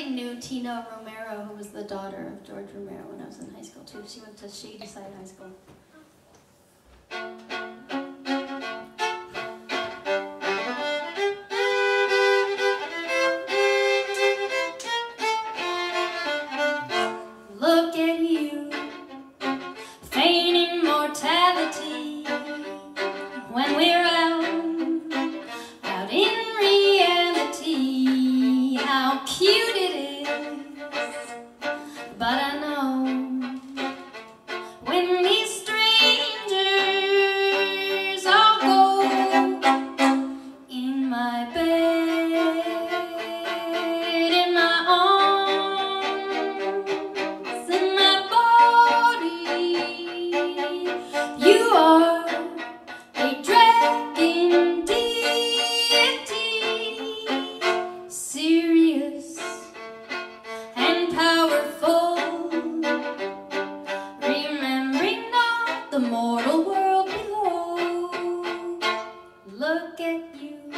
actually knew Tina Romero, who was the daughter of George Romero when I was in high school too. She went to Shadyside High School. Look at you, feigning mortality when we're Look at you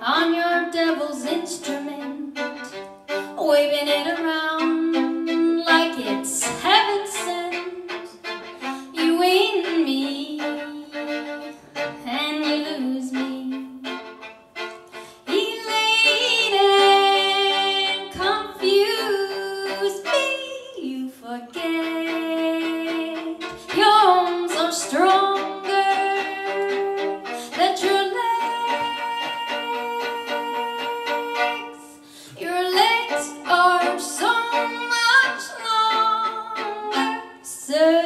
on your devil's instrument, waving it no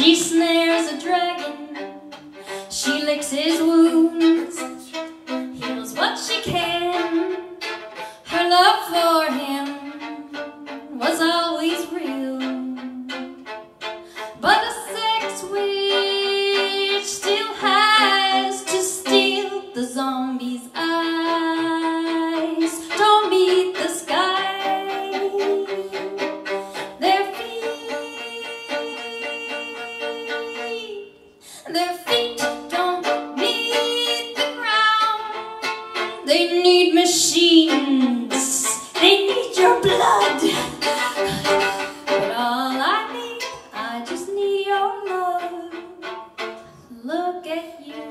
she snares a dragon, she licks his wounds, heals what she can. Her love for him was always need machines. They need your blood. But all I need, I just need your love. Look at you.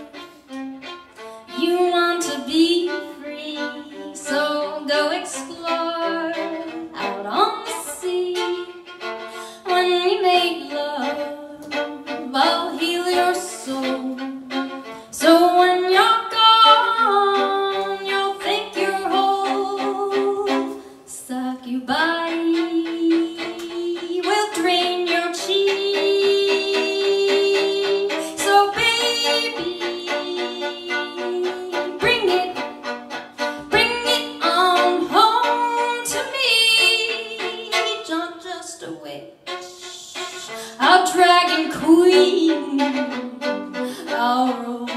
You want to be A dragon queen, our